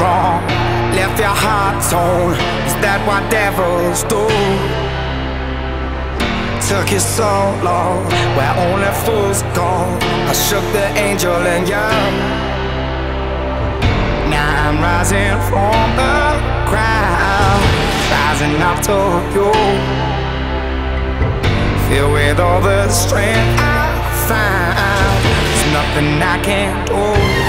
wrong. Left your heart torn. Is that what devils do? Took you so long, where only fools go. I shook the angel in you. Now I'm rising from the crowd, rising up to you. Filled with all the strength I find, there's nothing I can't do.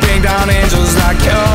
Bring down angels like you